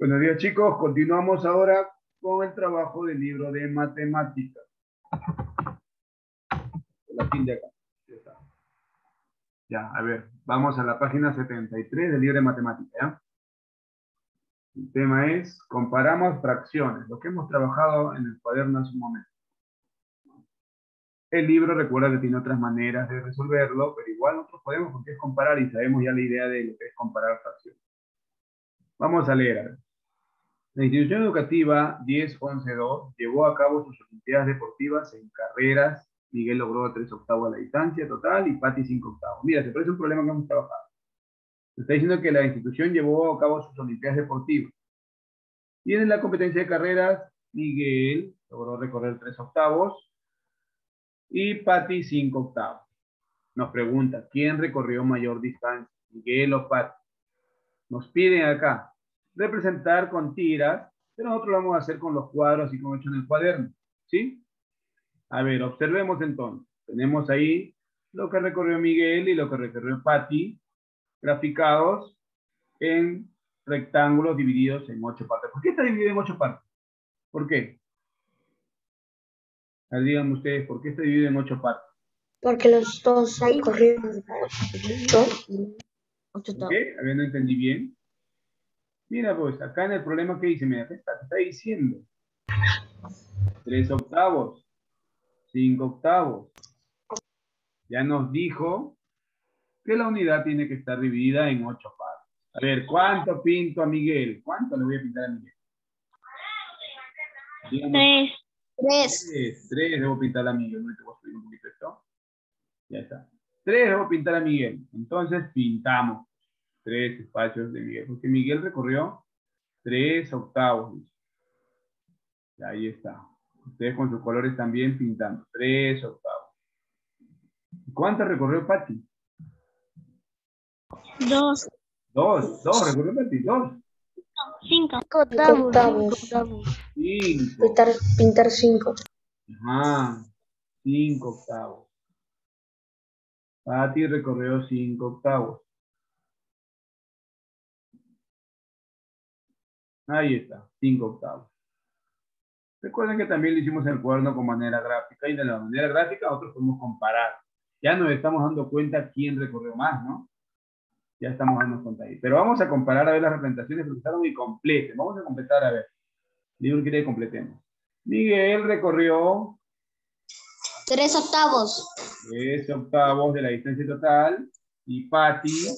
Buenos días chicos, continuamos ahora con el trabajo del libro de matemáticas. Ya, a ver, vamos a la página 73 del libro de matemáticas. ¿ya? El tema es, comparamos fracciones, lo que hemos trabajado en el cuaderno hace un momento. El libro recuerda que tiene otras maneras de resolverlo, pero igual nosotros podemos porque es comparar y sabemos ya la idea de lo que es comparar fracciones. Vamos a leer. A ver. La institución educativa 10-11-2 llevó a cabo sus olimpiadas deportivas en carreras. Miguel logró 3 octavos a la distancia total y Patti 5 octavos. Mira, se parece un problema que hemos trabajado. Se está diciendo que la institución llevó a cabo sus olimpiadas deportivas. Y en la competencia de carreras, Miguel logró recorrer 3 octavos y Patti 5 octavos. Nos pregunta, ¿quién recorrió mayor distancia? Miguel o Patti. Nos piden acá representar con tiras, pero nosotros lo vamos a hacer con los cuadros así como hecho en el cuaderno. ¿Sí? A ver, observemos entonces. Tenemos ahí lo que recorrió Miguel y lo que recorrió Patti, graficados en rectángulos divididos en ocho partes. ¿Por qué está dividido en ocho partes? ¿Por qué? díganme ustedes, ¿por qué está dividido en ocho partes? Porque los dos corrieron ocho ¿Qué? A ver, no entendí bien. Mira, pues, acá en el problema que dice, mira, ¿qué está, está diciendo? Tres octavos, cinco octavos. Ya nos dijo que la unidad tiene que estar dividida en ocho partes. A ver, ¿cuánto pinto a Miguel? ¿Cuánto le voy a pintar a Miguel? Tres. Tres. Tres. debo pintar a Miguel. No te voy a subir un poquito esto. Ya está. Tres debo pintar a Miguel. Entonces pintamos tres espacios de Miguel. Porque Miguel recorrió tres octavos. Y ahí está. Ustedes con sus colores también pintando. Tres octavos. ¿Cuántas recorrió Patti? Dos. Dos, dos, recorrió Patti, dos. Cinco. octavos. Cinco. Pintar, pintar cinco. Ajá. Cinco octavos. Patti recorrió cinco octavos. Ahí está, cinco octavos. Recuerden que también lo hicimos en el cuaderno con manera gráfica y de la manera gráfica nosotros podemos comparar. Ya nos estamos dando cuenta quién recorrió más, ¿no? Ya estamos dando cuenta ahí. Pero vamos a comparar a ver las representaciones que usaron y completen. Vamos a completar a ver. Libro quiere que completemos. Miguel recorrió... Tres octavos. Tres octavos de la distancia total. Y Patti...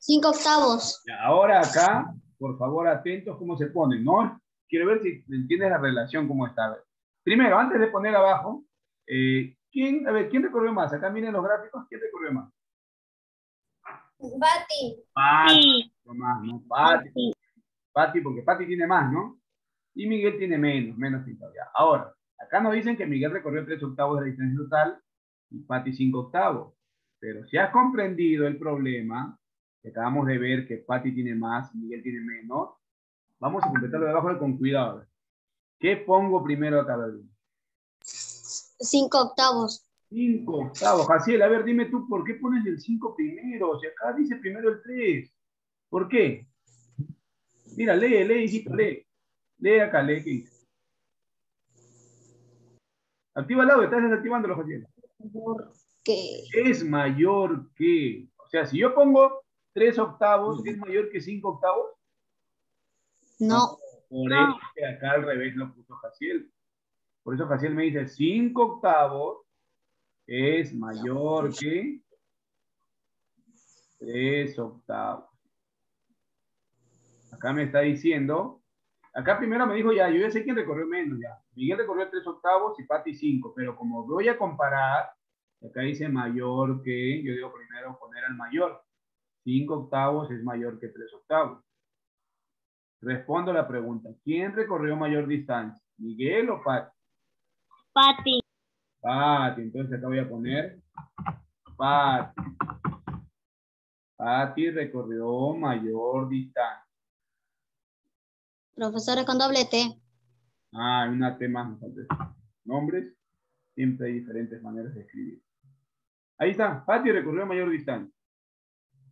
Cinco octavos. ahora acá por favor, atentos cómo se ponen, ¿no? Quiero ver si entiendes la relación, cómo está. Primero, antes de poner abajo, eh, ¿quién, a ver, ¿quién recorrió más? Acá miren los gráficos, ¿quién recorrió más? Pati. Pati. Más, ¿no? Pati. Pati, porque Pati tiene más, ¿no? Y Miguel tiene menos, menos todavía. Ahora, acá nos dicen que Miguel recorrió tres octavos de la distancia total y Pati cinco octavos. Pero si has comprendido el problema, acabamos de ver que Patti tiene más, Miguel tiene menos. Vamos a completarlo de abajo con cuidado. ¿Qué pongo primero a cada uno? Cinco octavos. Cinco octavos. Jaciel, a ver, dime tú, ¿por qué pones el cinco primero? Si acá dice primero el tres. ¿Por qué? Mira, lee, lee, hijito, lee. Lee acá, lee qué dice. Activa el lado, estás desactivándolo, Jaciel. ¿Qué? Es mayor que. O sea, si yo pongo 3 octavos es mayor que 5 octavos? No. Por eso que acá al revés lo puso Jaciel. Por eso Jaciel me dice 5 octavos es mayor que 3 octavos. Acá me está diciendo, acá primero me dijo ya, yo ya sé quién recorrió menos ya. Miguel recorrió 3 octavos y Pati 5, pero como voy a comparar, acá dice mayor que, yo digo primero poner al mayor. 5 octavos es mayor que 3 octavos. Respondo la pregunta. ¿Quién recorrió mayor distancia? ¿Miguel o Pati? Pati. Pati. Entonces acá voy a poner Pati. Pati recorrió mayor distancia. Profesores con doble T. Ah, hay una T más. Nombres. Siempre hay diferentes maneras de escribir. Ahí está. Pati recorrió mayor distancia.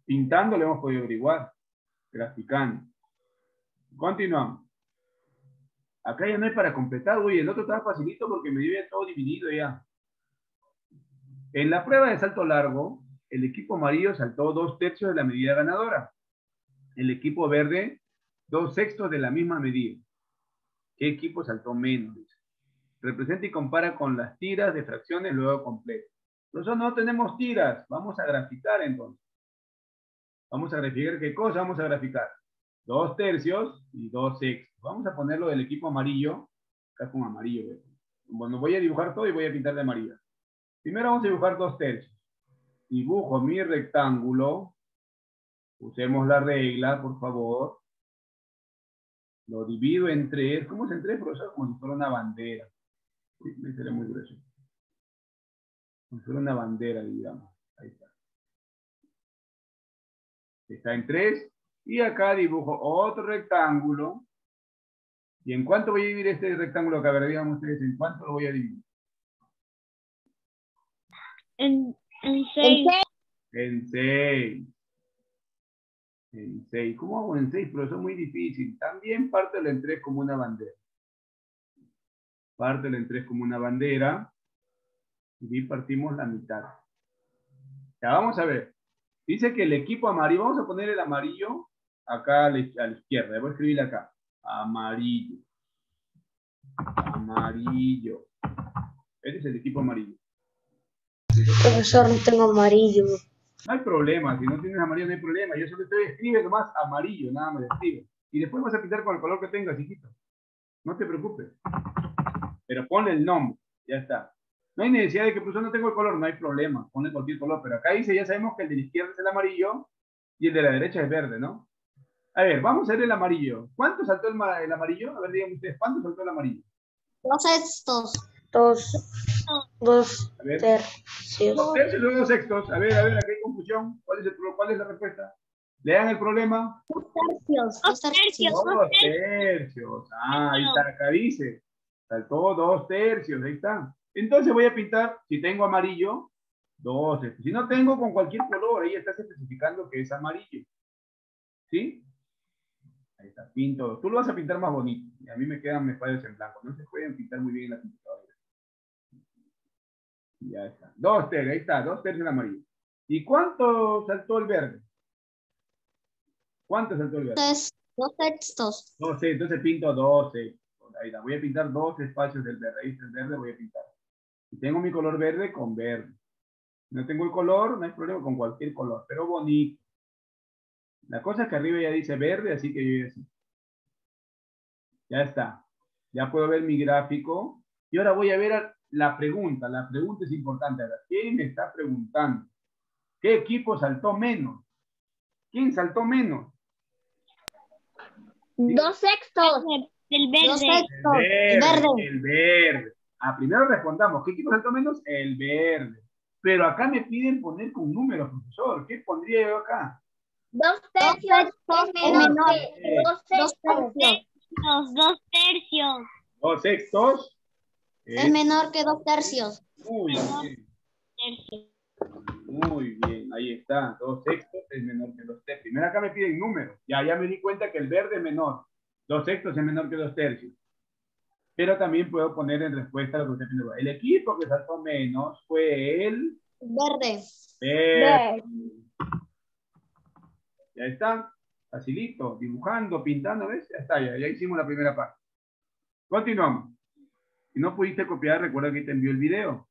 Pintando le hemos podido averiguar, graficando. Continuamos. Acá ya no hay para completar. Uy, el otro está facilito porque me vive todo dividido ya. En la prueba de salto largo, el equipo amarillo saltó dos tercios de la medida ganadora. El equipo verde, dos sextos de la misma medida. ¿Qué equipo saltó menos? Representa y compara con las tiras de fracciones luego completo. Nosotros no tenemos tiras. Vamos a graficar entonces. Vamos a graficar qué cosa vamos a graficar. Dos tercios y dos sextos. Vamos a ponerlo del equipo amarillo. Acá con amarillo. Bueno, voy a dibujar todo y voy a pintar de amarillo. Primero vamos a dibujar dos tercios. Dibujo mi rectángulo. Usemos la regla, por favor. Lo divido en tres. ¿Cómo es en tres, profesor? Como si fuera una bandera. me seré muy grueso. Como si fuera una bandera, digamos. Ahí está. Está en tres. Y acá dibujo otro rectángulo. ¿Y en cuánto voy a dividir este rectángulo acá? A ver, díganme ustedes, ¿en cuánto lo voy a dividir? En, en seis. En seis. En seis. ¿Cómo hago en seis? Pero eso es muy difícil. También pártelo en tres como una bandera. Pártelo en tres como una bandera. Y partimos la mitad. Ya vamos a ver. Dice que el equipo amarillo, vamos a poner el amarillo acá a la, izquierda. Voy a escribir acá. Amarillo. Amarillo. Este es el equipo amarillo. Profesor, no tengo amarillo. No hay problema, si no tienes amarillo no hay problema. Yo solo estoy escribe nomás amarillo, nada más escribe. Y después vas a pintar con el color que tengas, hijito. No te preocupes. Pero ponle el nombre, ya está. No hay necesidad de que profesor no tengo el color, no hay problema, ponle cualquier color. Pero acá dice, ya sabemos que el de la izquierda es el amarillo y el de la derecha es verde, ¿no? A ver, vamos a ver el amarillo. ¿Cuánto saltó el, el amarillo? A ver, díganme ustedes, ¿cuánto saltó el amarillo? Dos estos. Dos. Dos A ver, tercios. dos tercios o dos sextos. A ver, a ver, aquí hay confusión. ¿Cuál es, el, pro- cuál es la respuesta? Lean el problema. Dos tercios. Dos tercios. Dos tercios. Ah, ahí está, acá dice. Saltó dos tercios, ahí está. Entonces voy a pintar, si tengo amarillo, dos tercios. Si no tengo, con cualquier color, ahí estás especificando que es amarillo. ¿Sí? Ahí está, pinto. Tú lo vas a pintar más bonito. Y a mí me quedan espacios en blanco. No se pueden pintar muy bien en la computadora. Ya está. Dos tercios, ahí está, dos tercios en amarillo. ¿Y cuánto saltó el verde? ¿Cuánto saltó el verde? Entonces, dos sextos. 12, entonces pinto 12. Ahí está, voy a pintar dos espacios del verde. Ahí está el verde, voy a pintar. Tengo mi color verde con verde. No tengo el color, no hay problema con cualquier color, pero bonito. La cosa es que arriba ya dice verde, así que yo ya así. Ya está. Ya puedo ver mi gráfico. Y ahora voy a ver la pregunta. La pregunta es importante. Ahora, ¿Quién me está preguntando? ¿Qué equipo saltó menos? ¿Quién saltó menos? Dos sextos. Del verde. Dos sextos. El verde, verde. El verde. Ah, primero respondamos. ¿Qué equipo saltó menos? El verde. Pero acá me piden poner con números, profesor. ¿Qué pondría yo acá? Dos tercios tercios es menor que dos Dos tercios. Dos tercios. Dos sextos. Es menor que dos tercios. Muy bien. Muy bien. Ahí está. Dos sextos es menor que dos tercios. Primero acá me piden números. Ya, ya me di cuenta que el verde es menor. Dos sextos es menor que dos tercios. Pero también puedo poner en respuesta a lo que usted pidió. El equipo que saltó menos fue el Verde. verde. Ya está. Facilito. Dibujando, pintando, ¿ves? Ya está, ya, ya hicimos la primera parte. Continuamos. Si no pudiste copiar, recuerda que te envió el video.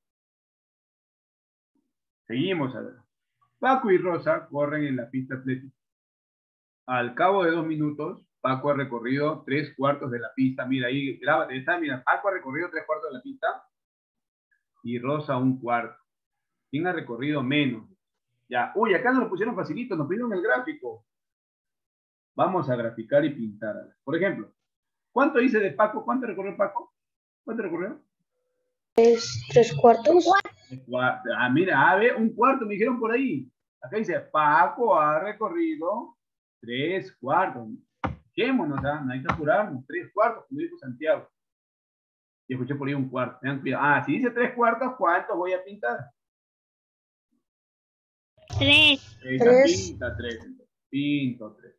Seguimos a ver. Paco y Rosa corren en la pista atlética. Al cabo de dos minutos, Paco ha recorrido tres cuartos de la pista. Mira, ahí, grábate, está, mira, Paco ha recorrido tres cuartos de la pista y Rosa un cuarto. ¿Quién ha recorrido menos? Ya, uy, acá nos lo pusieron facilito, nos pidieron el gráfico. Vamos a graficar y pintar. Por ejemplo, ¿cuánto hice de Paco? ¿Cuánto recorrió Paco? ¿Cuánto recorrió? Tres, tres cuartos. Cua- Ah, mira, a ver, un cuarto, me dijeron por ahí. Acá dice, Paco ha recorrido tres cuartos. Fijémonos, ¿ah? no hay que apurarnos. Tres cuartos, como dijo Santiago. Y escuché por ahí un cuarto. Tengan cuidado. Ah, si dice tres cuartos, ¿cuántos voy a pintar? Tres. Tres. pinta tres. Pinto tres.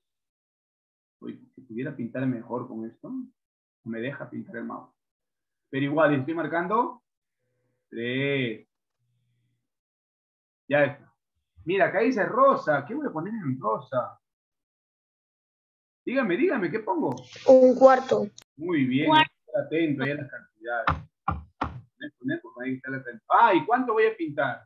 Uy, si pudiera pintar mejor con esto, me deja pintar el mouse. Pero igual, estoy marcando 3. Ya está. Mira, acá dice rosa. ¿Qué voy a poner en rosa? Dígame, dígame, ¿qué pongo? Un cuarto. Muy bien, atento ahí a las cantidades. Ah, ¿y cuánto voy a pintar?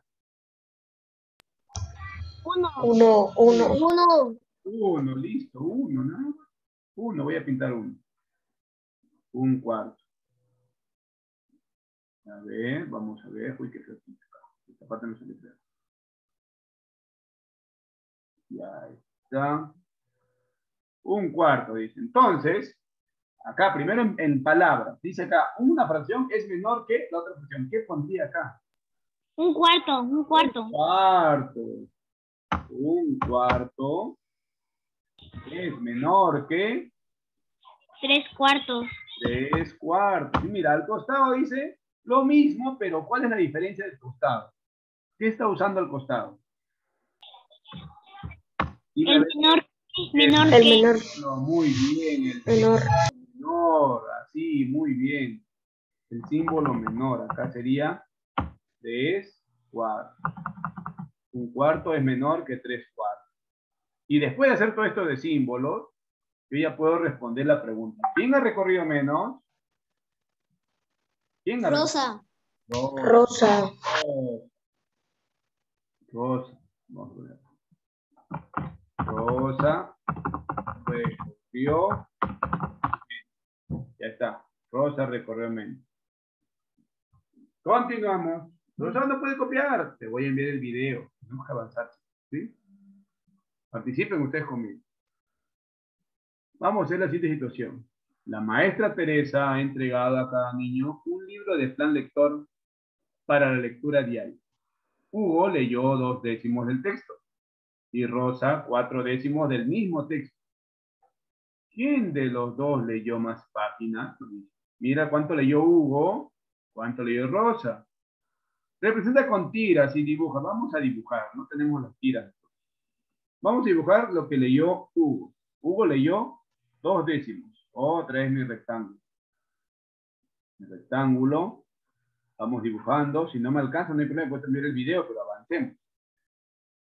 Uno. Uno, uno. Uno. Uno, listo, uno, ¿no? Uno, voy a pintar uno. Un cuarto. A ver, vamos a ver. Uy, qué feo Esta parte no se le. Ya está. Un cuarto, dice. Entonces, acá, primero en, palabras. Dice acá, una fracción es menor que la otra fracción. ¿Qué pondría acá? Un cuarto, un cuarto. Un cuarto. Un cuarto es menor que... Tres cuartos. Tres cuartos. Y mira, al costado dice lo mismo, pero ¿cuál es la diferencia del costado? ¿Qué está usando el costado? el menor, menor el menor. No, muy bien. El menor. menor, así, muy bien. El símbolo menor, acá sería tres cuartos. Un cuarto es menor que tres cuartos. Y después de hacer todo esto de símbolos, yo ya puedo responder la pregunta. ¿Quién ha recorrido menos? ¿Quién ha Rosa. Rosa. Rosa. Rosa recorrió. Ya está. Rosa recorrió menos. Continuamos. Rosa no puede copiar. Te voy a enviar el video. Tenemos que avanzar. ¿Sí? Participen ustedes conmigo. Vamos a ver la siguiente situación. La maestra Teresa ha entregado a cada niño un libro de plan lector para la lectura diaria. Hugo leyó dos décimos del texto y Rosa cuatro décimos del mismo texto. ¿Quién de los dos leyó más páginas? Mira cuánto leyó Hugo, cuánto leyó Rosa. Representa con tiras y dibuja. Vamos a dibujar, no tenemos las tiras. Vamos a dibujar lo que leyó Hugo. Hugo leyó dos décimos. Otra vez mi rectángulo. Mi rectángulo. Vamos dibujando. Si no me alcanza, no hay problema, puedo terminar el video, pero avancemos.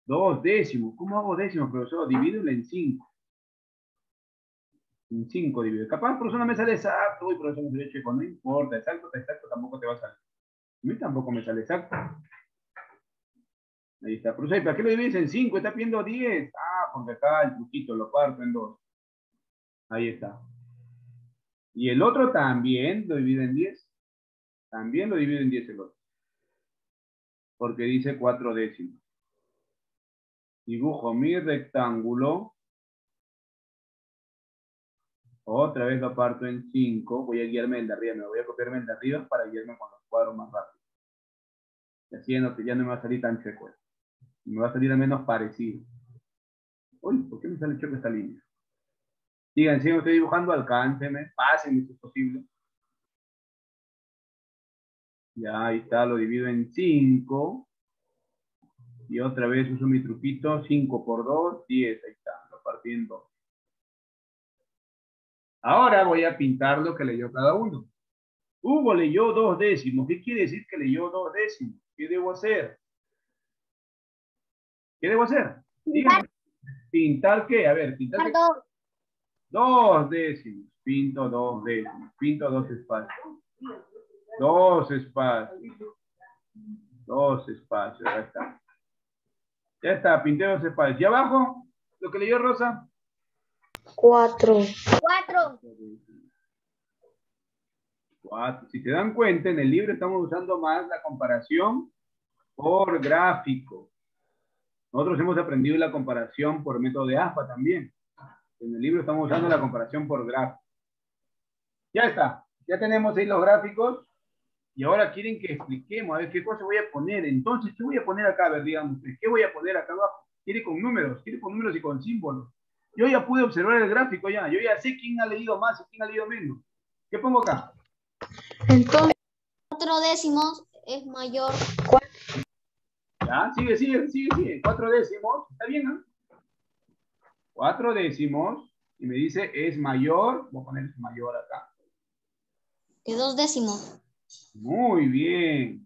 Dos décimos. ¿Cómo hago décimos, profesor? Divídelo en cinco. En cinco divido. Capaz, profesor, no me sale exacto. Uy, profesor, me hecho No importa. Exacto, exacto, tampoco te va a salir. A mí tampoco me sale exacto. Ahí está. Profesor, ¿para qué lo divides en 5? Está pidiendo 10. Ah, porque acá el truquito lo parto en 2. Ahí está. Y el otro también lo divide en 10. También lo divide en 10 el otro. Porque dice 4 décimos. Dibujo mi rectángulo. Otra vez lo parto en 5. Voy a guiarme el de arriba. Me voy a copiarme el de arriba para guiarme con los cuadros más rápido. Y así ya no, ya no me va a salir tan chueco me va a salir al menos parecido. Uy, ¿por qué me sale choque esta línea? Digan, si no estoy dibujando, alcánceme, pásenme si es posible. Ya, ahí está, lo divido en 5. Y otra vez uso mi truquito, 5 por 2, 10, ahí está, lo partiendo. Ahora voy a pintar lo que leyó cada uno. Hugo leyó dos décimos. ¿Qué quiere decir que leyó dos décimos? ¿Qué debo hacer? ¿Qué debo hacer? Pintar. ¿Pintar qué? A ver, pintar. Dos décimos. Pinto dos décimos. Pinto dos espacios. Dos espacios. Dos espacios. Ya está. Ya está, pinté dos espacios. ¿Y abajo? ¿Lo que leyó Rosa? Cuatro. Cuatro. Cuatro. Si se dan cuenta, en el libro estamos usando más la comparación por gráfico. Nosotros hemos aprendido la comparación por método de ASPA también. En el libro estamos usando la comparación por gráfico. Ya está. Ya tenemos ahí los gráficos. Y ahora quieren que expliquemos, a ver qué cosa voy a poner. Entonces, ¿qué voy a poner acá? A ver, digamos, ¿qué voy a poner acá abajo? Quiere con números, quiere con números y con símbolos. Yo ya pude observar el gráfico ya. Yo ya sé quién ha leído más y quién ha leído menos. ¿Qué pongo acá? Entonces, cuatro décimos es mayor. ¿Ya? Sigue, sigue, sigue, sigue. Cuatro décimos. ¿Está bien, no? Cuatro décimos y me dice es mayor, voy a poner mayor acá. Que dos décimos. Muy bien.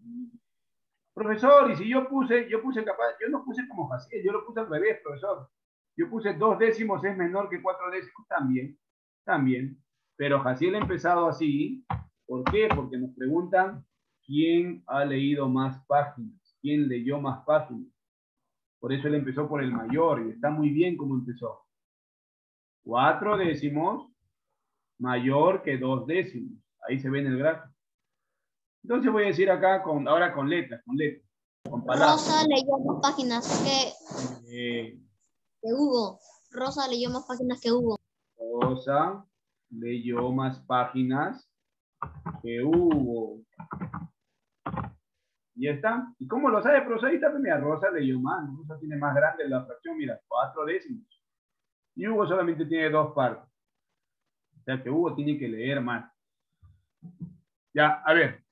Profesor, y si yo puse, yo puse capaz, yo no puse como fácil, yo lo puse al revés, profesor. Yo puse dos décimos es menor que cuatro décimos, también, también. Pero Jaciel ha empezado así. ¿Por qué? Porque nos preguntan quién ha leído más páginas, quién leyó más páginas. Por eso él empezó por el mayor y está muy bien como empezó. Cuatro décimos mayor que dos décimos. Ahí se ve en el gráfico. Entonces voy a decir acá con, ahora con letras, con letras, con palabras. Rosa leyó más páginas que, Eh, que Hugo. Rosa leyó más páginas que Hugo. Rosa leyó más páginas que Hugo. Y ya está. ¿Y cómo lo sabe, está, pues, mira, Rosa leyó más. Rosa tiene más grande la fracción, mira, cuatro décimos. Y Hugo solamente tiene dos partes. O sea que Hugo tiene que leer más. Ya, a ver,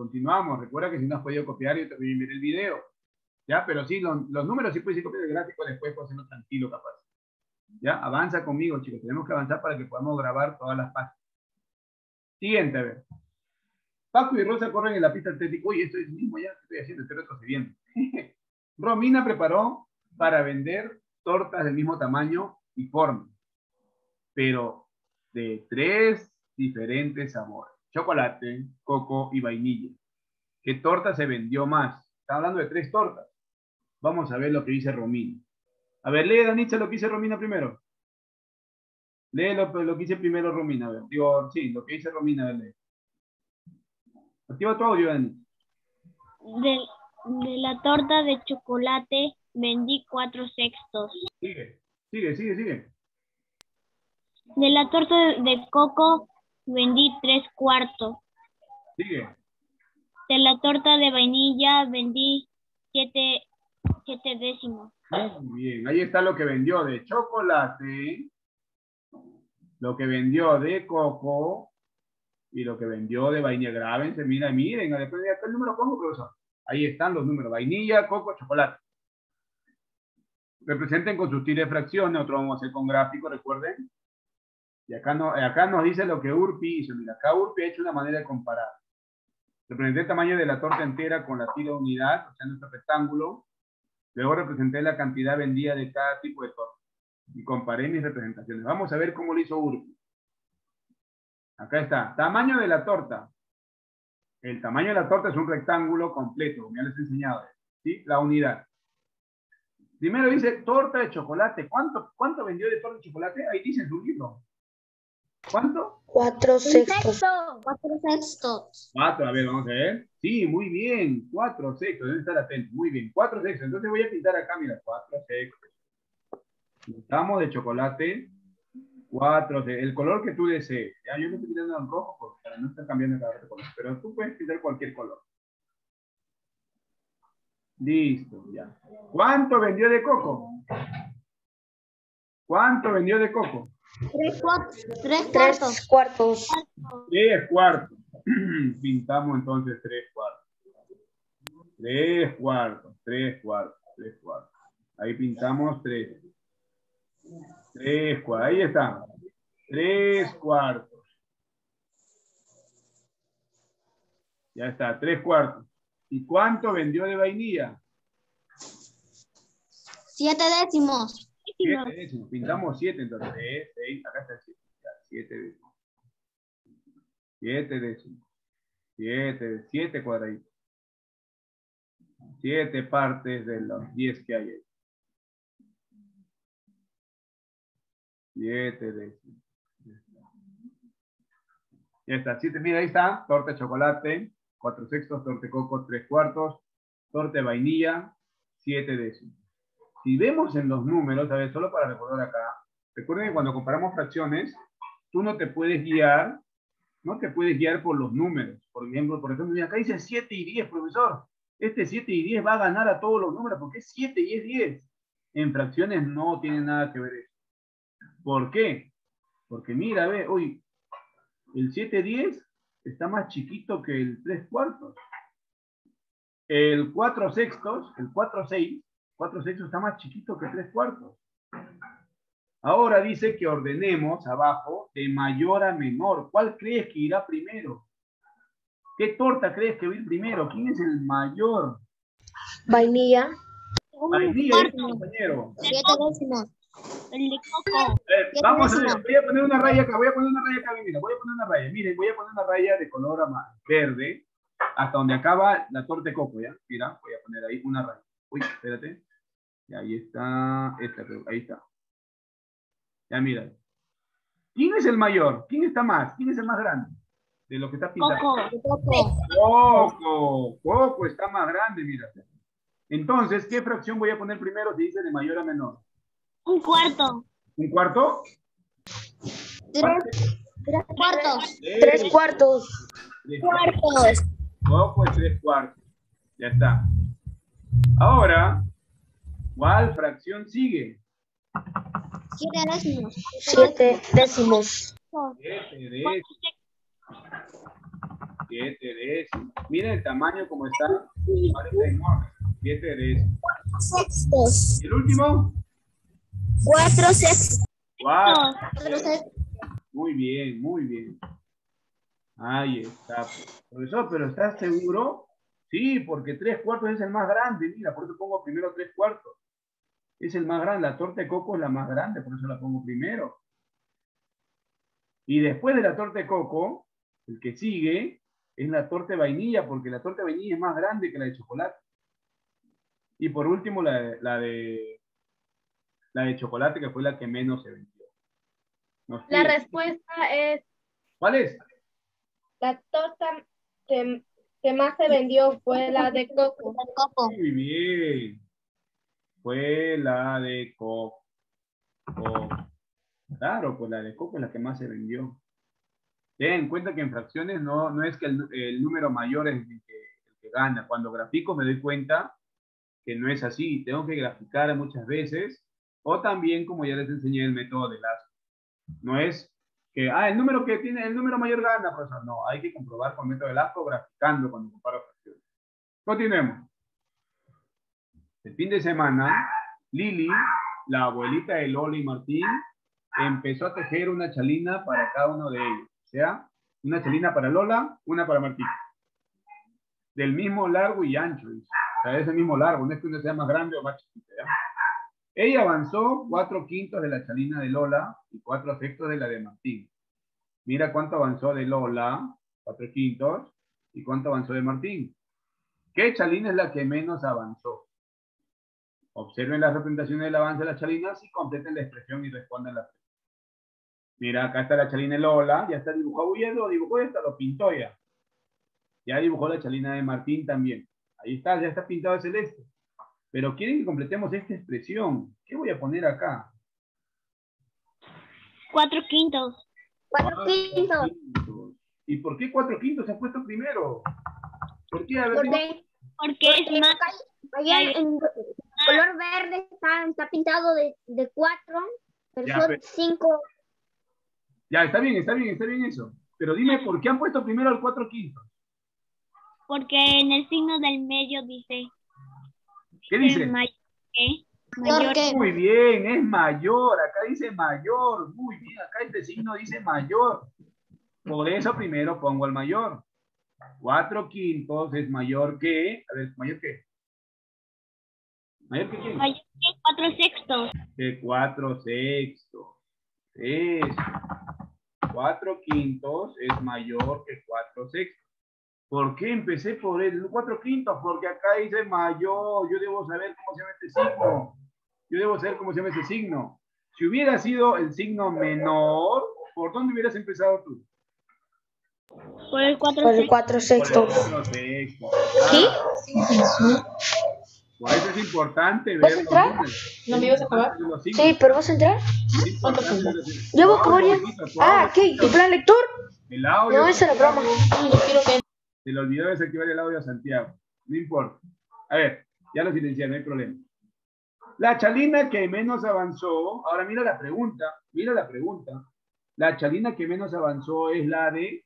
continuamos. Recuerda que si no has podido copiar, a enviar el video. Ya, pero sí, los, los números sí puedes ir copiando el gráfico después, pues hacerlo tranquilo, capaz. Ya, avanza conmigo, chicos. Tenemos que avanzar para que podamos grabar todas las páginas. Siguiente, a ver. Paco y Rosa corren en la pista atlética. Uy, esto es mismo ya, ¿qué estoy haciendo, estoy retrocediendo. Romina preparó para vender tortas del mismo tamaño y forma, pero de tres diferentes sabores. Chocolate, coco y vainilla. ¿Qué torta se vendió más? Está hablando de tres tortas. Vamos a ver lo que dice Romina. A ver, lee, Danitza, lo que dice Romina primero. Lee lo, lo que dice primero Romina. A ver, digo, sí, lo que dice Romina, a ver, lee. Activa tu audio, Dani. De, de la torta de chocolate vendí cuatro sextos. Sigue, sigue, sigue, sigue. De la torta de coco vendí tres cuartos. Sigue. De la torta de vainilla vendí siete, siete décimos. Muy bien, ahí está lo que vendió de chocolate, lo que vendió de coco y lo que vendió de vainilla. Grábense, mira, miren, después de acá el número pongo, profesor. Ahí están los números, vainilla, coco, chocolate. Representen con sus tiras de fracciones, otro vamos a hacer con gráfico, recuerden. Y acá, no, acá nos dice lo que Urpi hizo. Mira, acá Urpi ha hecho una manera de comparar. Representé el tamaño de la torta entera con la tira unidad, o sea, nuestro rectángulo. Luego representé la cantidad vendida de cada tipo de torta. Y comparé mis representaciones. Vamos a ver cómo lo hizo Urpi. Acá está. Tamaño de la torta. El tamaño de la torta es un rectángulo completo, como ya enseñado. ¿sí? La unidad. Primero dice torta de chocolate. ¿Cuánto, ¿Cuánto vendió de torta de chocolate? Ahí dice en su. ¿Cuánto? Cuatro sextos. Cuatro sextos. Cuatro, a ver, vamos a ver. Sí, muy bien. Cuatro sextos, deben estar atentos. Muy bien, cuatro sextos. Entonces voy a pintar acá, mira, cuatro sextos. Pintamos de chocolate. Cuatro, sextos. el color que tú desees. Ya, yo me estoy pintando en rojo porque para no estar cambiando cada vez de color. Pero tú puedes pintar cualquier color. Listo, ya. ¿Cuánto vendió de coco? ¿Cuánto vendió de coco? Tres, cuartos. Tres cuartos. cuartos. Tres cuartos. Pintamos entonces tres cuartos. Tres cuartos, tres cuartos, tres cuartos. Ahí pintamos tres. Tres cuartos. Ahí está. Tres cuartos. Ya está, tres cuartos. ¿Y cuánto vendió de vainilla? Siete décimos. Siete décimos. Pintamos siete, entonces. Acá está el siete. Siete décimos. Siete décimos. Siete, siete cuadraditos. Siete partes de los diez que hay ahí. Siete décimos. Ya está. Siete, mira, ahí está. Torta de chocolate, cuatro sextos, torta de coco, tres cuartos, torta de vainilla, siete décimos. Si vemos en los números, a ver, solo para recordar acá, recuerden que cuando comparamos fracciones, tú no te puedes guiar, no te puedes guiar por los números. Por ejemplo, por ejemplo, acá dice 7 y 10, profesor. Este 7 y 10 va a ganar a todos los números, porque es 7 y es 10. En fracciones no tiene nada que ver eso. ¿Por qué? Porque mira, ve, hoy el 7-10 está más chiquito que el 3 cuartos. El 4 sextos, el 4-6, 4 sextos está más chiquito que 3 cuartos. Ahora dice que ordenemos abajo de mayor a menor. ¿Cuál crees que irá primero? ¿Qué torta crees que va a ir primero? ¿Quién es el mayor? Vainilla. Vainilla, compañero. Décimos. El de coco. Eh, ¿Qué vamos a ver, voy a poner una raya acá, voy a poner una raya acá, mira, voy a poner una raya, miren, voy a poner una raya de color verde hasta donde acaba la torta de coco, ¿ya? Mira, voy a poner ahí una raya. Uy, espérate. Y ahí está, esta ahí está. Ya mira. ¿Quién es el mayor? ¿Quién está más? ¿Quién es el más grande? De lo que está pintado. Coco. Coco. Coco, está más grande, mira. Entonces, ¿qué fracción voy a poner primero si dice de mayor a menor? Un cuarto. ¿Un cuarto? Tres. Tres cuartos. Tres cuartos. Tres Cuartos. Coco es tres cuartos. Ya está. Ahora, ¿cuál fracción sigue? Siete décimos. Siete décimos. Siete décimas. Siete décimas. Miren el tamaño como está. Parece enorme. Siete décimas. Sextos. ¿Y el último? Cuatro sextos. Cuatro. Cuatro sextos. Muy bien, muy bien. Ahí está. Profesor, ¿pero estás seguro? Sí, porque tres cuartos es el más grande. Mira, por eso pongo primero tres cuartos. Es el más grande. La torta de coco es la más grande, por eso la pongo primero. Y después de la torta de coco, el que sigue es la torta de vainilla, porque la torta de vainilla es más grande que la de chocolate. Y por último, la de, la de, la de chocolate, que fue la que menos se vendió. Nos La sigue. respuesta es ¿Cuál es? la torta que, que más se vendió fue la de coco. Muy bien. Fue la de Coco. Claro, pues la de Coco es la que más se vendió. Ten en cuenta que en fracciones no, no es que el, el número mayor es el que, el que gana. Cuando grafico me doy cuenta que no es así. Tengo que graficar muchas veces. O también, como ya les enseñé, el método de lazo. No es que, ah, el número que tiene, el número mayor gana, profesor. No, hay que comprobar con el método de lazo graficando cuando comparo fracciones. Continuemos. El fin de semana, Lili, la abuelita de Lola y Martín, empezó a tejer una chalina para cada uno de ellos. O sea, una chalina para Lola, una para Martín. Del mismo largo y ancho. O sea, es el mismo largo, no es que uno sea más grande o más chiquito. Ella avanzó cuatro quintos de la chalina de Lola y cuatro sextos de la de Martín. Mira cuánto avanzó de Lola, cuatro quintos, y cuánto avanzó de Martín. ¿Qué chalina es la que menos avanzó? Observen las representaciones del avance de las chalinas y completen la expresión y respondan la pregunta. Mira, acá está la chalina de Lola, ya está dibujado, ya lo dibujó, ya está, lo pintó ya. Ya dibujó la chalina de Martín también. Ahí está, ya está pintado de celeste. Pero quieren que completemos esta expresión. ¿Qué voy a poner acá? Cuatro quintos. Cuatro quintos. quintos. ¿Y por qué cuatro quintos se ha puesto primero? ¿Por qué? A ver, Porque, Porque es más. allá en color verde está, está pintado de, de cuatro, pero Ya, son pero- cinco. Ya, está bien, está bien, está bien eso. Pero dime, ¿por qué han puesto primero el cuatro quintos? Porque en el signo del medio dice. ¿Qué dice? may- ¿qué? ¿Por Mayor. qué? Muy bien, es mayor. Acá dice mayor. Muy bien, acá este signo dice mayor. Por eso primero pongo el mayor. Cuatro quintos es mayor que. A ver, ¿mayor que? ¿Mayor que quién? Mayor que cuatro sextos. Que cuatro sextos. Eso. Cuatro quintos es mayor que cuatro sextos. ¿Por qué empecé por el cuatro quintos? Porque acá dice mayor. Yo debo saber cómo se llama este signo. Yo debo saber cómo se llama este signo. Si hubiera sido el signo menor, ¿por dónde hubieras empezado tú? Por el cuatro Por el sextos. cuatro Por el sextos. ¿Sí? Por eso es importante ¿Vas a entrar? ¿No me ibas a acabar? Sí, pero vas a entrar. Los signos. Ya voy a No, acabar ya. poquito, Ah. ¿qué? ¿El plan lector? El audio. No, esa era broma. Yo quiero que Se le olvidó desactivar el audio a Santiago. No importa. A ver, ya lo silencié, no hay problema. La chalina que menos avanzó, ahora mira la pregunta, mira la pregunta. La chalina que menos avanzó es la de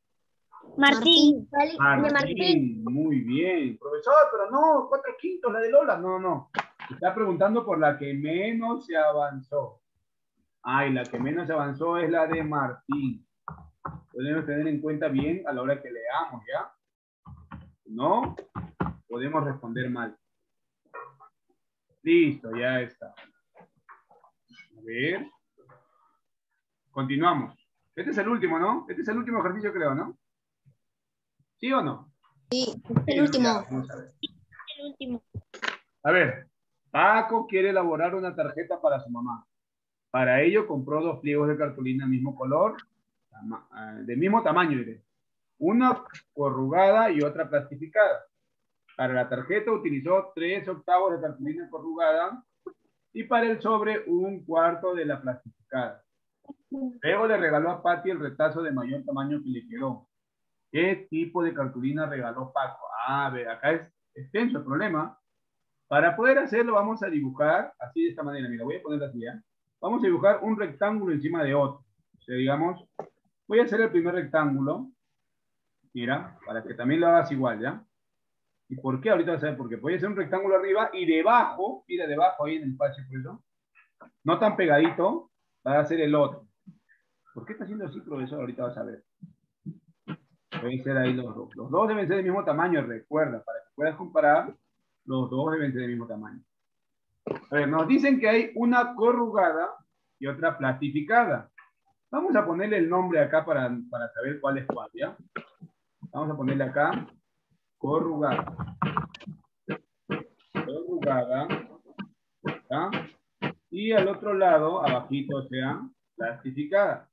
Martín. Martín. De Martín. Martín. Muy bien. Profesor, pero no, cuatro quintos, la de Lola. No, no. Está preguntando por la que menos se avanzó. Ay, la que menos avanzó es la de Martín. Podemos tener en cuenta bien a la hora que leamos, ¿ya? No, podemos responder mal. Listo, ya está. A ver. Continuamos. Este es el último, ¿no? Este es el último ejercicio, creo, ¿no? ¿Sí o no? Sí, el último. ya, vamos a ver. El último. A ver, Paco quiere elaborar una tarjeta para su mamá. Para ello compró dos pliegos de cartulina mismo color, ah, del mismo tamaño, diré. Una corrugada y otra plastificada. Para la tarjeta utilizó tres octavos de cartulina corrugada y para el sobre un cuarto de la plastificada. Luego le regaló a Patty el retazo de mayor tamaño que le quedó. ¿Qué tipo de cartulina regaló Paco? Ah, a ver, acá es extenso el problema. Para poder hacerlo vamos a dibujar así de esta manera. Mira, voy a ponerlo así, ¿ya? Vamos a dibujar un rectángulo encima de otro. O sea, digamos, voy a hacer el primer rectángulo. Mira, para que también lo hagas igual, ¿ya? ¿Y por qué? Ahorita vas a ver por qué. Voy a hacer un rectángulo arriba y debajo, mira, debajo ahí en el parche, por eso, no tan pegadito, va a ser el otro. ¿Por qué está haciendo así, profesor? Ahorita vas a ver. Pueden ser ahí los dos. Los dos deben ser del mismo tamaño, recuerda, para que puedas comparar, los dos deben ser del mismo tamaño. A ver, nos dicen que hay una corrugada y otra plastificada. Vamos a ponerle el nombre acá para, para saber cuál es cuál, ¿ya? Vamos a ponerle acá corrugada. Corrugada. ¿ya? Y al otro lado, abajito, o sea, plastificada.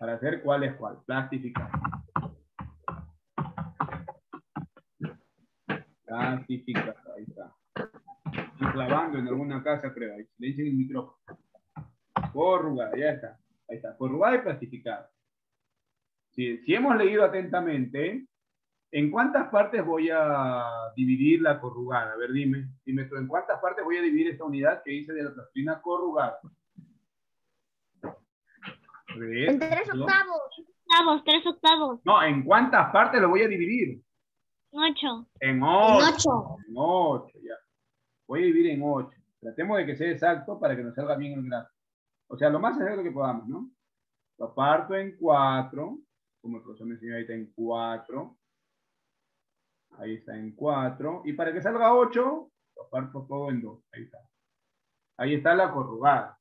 Para hacer cuál es cuál. Plastificada. Plastificada, ahí está. Estoy clavando en alguna casa, creo. Ahí, silencien el micrófono. Corrugada, ya está. Ahí está. Corrugada y plastificada. Si, si hemos leído atentamente, ¿en cuántas partes voy a dividir la corrugada? A ver, dime. Dime tú, ¿en cuántas partes voy a dividir esta unidad que hice de la plastilina corrugada? Tres, En tres dos. octavos. Octavos, tres octavos. No, ¿en cuántas partes lo voy a dividir? Ocho. En En ocho. ocho. En 8, ya. Voy a dividir en 8. Tratemos de que sea exacto para que nos salga bien el gráfico. O sea, lo más exacto que podamos, ¿no? Lo parto en 4, como el profesor me enseñó ahí está en 4. Ahí está en 4. Y para que salga 8, lo parto todo en 2. Ahí está. Ahí está la corrugada.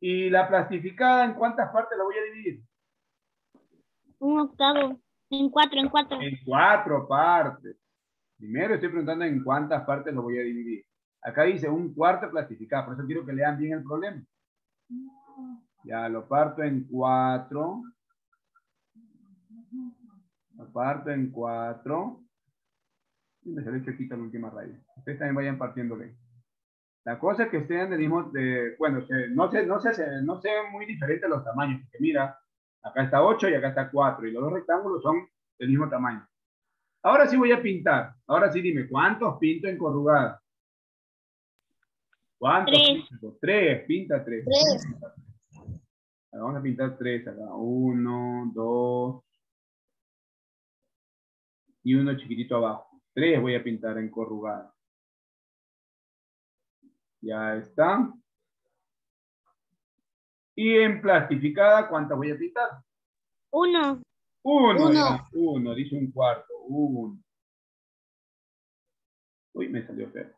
¿Y la plastificada en cuántas partes la voy a dividir? Un octavo. En cuatro, en cuatro. En cuatro partes. Primero estoy preguntando en cuántas partes lo voy a dividir. Acá dice un cuarto plastificado, por eso quiero que lean bien el problema. Ya lo parto en cuatro. Lo parto en cuatro. Y me sale chiquita la última raíz. Ustedes también vayan partiéndole. La cosa es que estén del mismo, de, bueno, se- no sé, no se- no sé muy diferentes los tamaños. Porque mira, acá está 8 y acá está 4. Y los dos rectángulos son del mismo tamaño. Ahora sí voy a pintar. Ahora sí dime, ¿cuántos pinto en corrugada? ¿Cuántos Tres. pinto? Tres, pinta tres. Tres. Vamos a pintar tres acá. Uno, dos. Y uno chiquitito abajo. Tres voy a pintar en corrugada. Ya está. Y en plastificada, ¿cuántas voy a pintar? Uno. Uno, Uno. dice un cuarto, uno. Uy, me salió feo.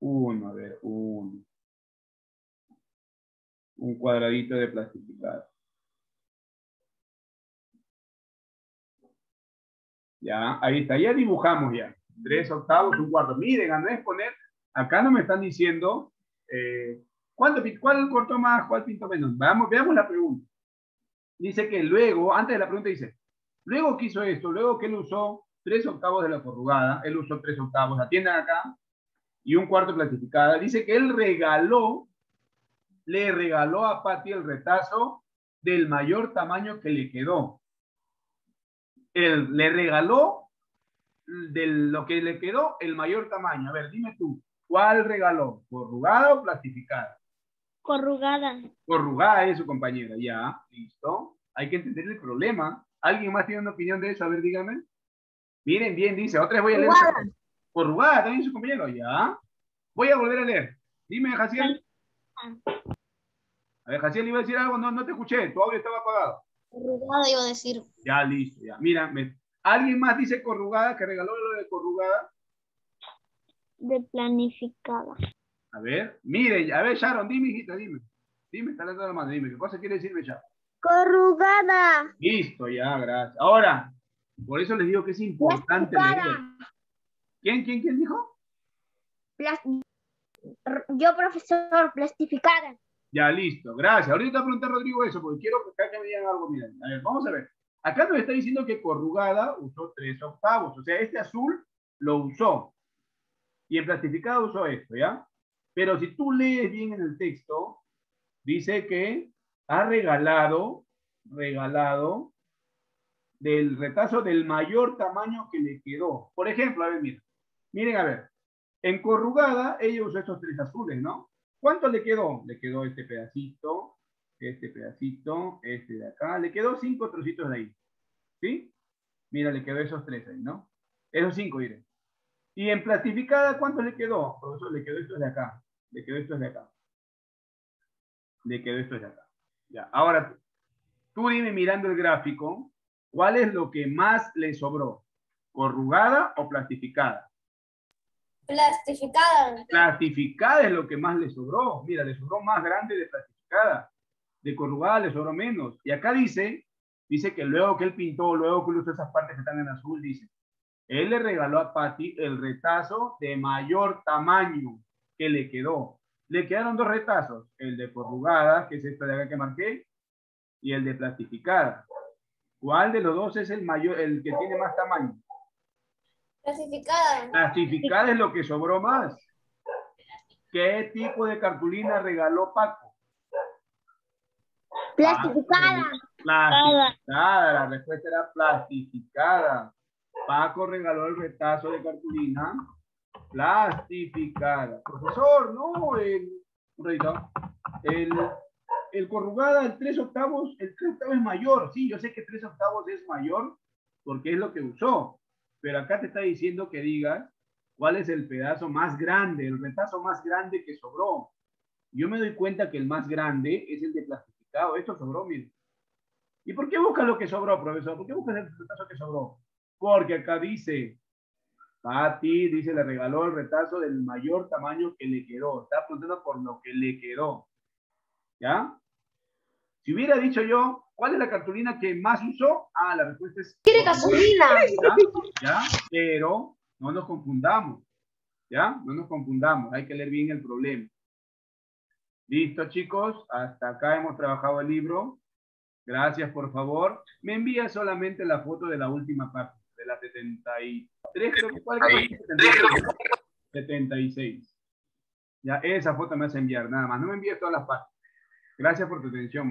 Uno, a ver, uno. Un cuadradito de plastificado. Ya, ahí está, ya dibujamos ya. Tres octavos, un cuarto. Miren, a no es poner, acá no me están diciendo eh, ¿cuánto, pin- cuál cortó más, cuál pintó menos. Vamos, veamos la pregunta dice que luego, antes de la pregunta dice, luego que hizo esto, luego que él usó tres octavos de la corrugada, él usó tres octavos, atiendan acá, y un cuarto plastificada, dice que él regaló, le regaló a Patty el retazo del mayor tamaño que le quedó. Él le regaló de lo que le quedó el mayor tamaño. A ver, dime tú, ¿cuál regaló? ¿Corrugada o plastificada? Corrugada. Corrugada es su compañera. Ya, listo. Hay que entender el problema. ¿Alguien más tiene una opinión de eso? A ver, dígame. Miren bien, dice. Otra vez voy a leer. Corrugada. Corrugada también su compañero. Ya. Voy a volver a leer. Dime, Jaciel. A ver, Jaciel iba a decir algo, no, no te escuché, tu audio estaba apagado. Corrugada iba a decir. Ya, listo, ya. Mira, me- ¿alguien más dice corrugada que regaló lo de corrugada? De planificada. A ver, mire, a ver, Sharon, dime, hijita, dime. Dime, está la mano, dime, ¿qué cosa quiere decirme, Sharon? Corrugada. Listo, ya, gracias. Ahora, por eso les digo que es importante leer. ¿Quién, quién, quién dijo? Plas- Yo, profesor, plastificada. Ya, listo, gracias. Ahorita te voy a preguntar Rodrigo eso, porque quiero que acá que me digan algo. Miren, a ver, vamos a ver. Acá nos está diciendo que corrugada usó tres octavos, o sea, este azul lo usó. Y en plastificada usó esto, ¿ya? Pero si tú lees bien en el texto, dice que ha regalado, regalado del retazo del mayor tamaño que le quedó. Por ejemplo, a ver, miren. Miren, a ver. En corrugada, ella usó estos tres azules, ¿no? ¿Cuánto le quedó? Le quedó este pedacito, este pedacito, este de acá. Le quedó cinco trocitos de ahí. ¿Sí? Mira, le quedó esos tres ahí, ¿no? Esos cinco, diré. Y en plastificada, ¿cuánto le quedó? Profesor, le quedó esto de acá. Le quedó esto de acá. Le quedó esto de acá. Ya. Ahora, tú dime mirando el gráfico, ¿cuál es lo que más le sobró? ¿Corrugada o plastificada? Plastificada. Plastificada es lo que más le sobró. Mira, le sobró más grande de plastificada. De corrugada le sobró menos. Y acá dice, dice que luego que él pintó, luego que él usó esas partes que están en azul, dice, él le regaló a Patty el retazo de mayor tamaño que le quedó. Le quedaron dos retazos, el de corrugada, que es este de acá que marqué, y el de plastificada. ¿Cuál de los dos es el mayor, el que tiene más tamaño? Plastificada. Plastificada es lo que sobró más. ¿Qué tipo de cartulina regaló Paco? Plastificada. Plastificada, la respuesta era plastificada. Paco regaló el retazo de cartulina plastificada. Profesor, no, el, el, el corrugada, el 3 octavos, el 3 octavos es mayor. Sí, yo sé que 3 octavos es mayor porque es lo que usó. Pero acá te está diciendo que digas cuál es el pedazo más grande, el retazo más grande que sobró. Yo me doy cuenta que el más grande es el de plastificado. Esto sobró, mire. ¿Y por qué buscas lo que sobró, profesor? ¿Por qué buscas el retazo que sobró? Porque acá dice, Pati, dice, le regaló el retazo del mayor tamaño que le quedó. Está preguntando por lo que le quedó. ¿Ya? Si hubiera dicho yo, ¿cuál es la cartulina que más usó? Ah, la respuesta es... ¡Quiere gasolina! ¿Ya? ¿Ya? Pero no nos confundamos. ¿Ya? No nos confundamos. Hay que leer bien el problema. Listo, chicos. Hasta acá hemos trabajado el libro. Gracias, por favor. Me envía solamente la foto de la última parte, de la 73, creo que cuál es? 76. Ya, esa foto me vas a enviar, nada más. No me envíes todas las partes. Gracias por tu atención.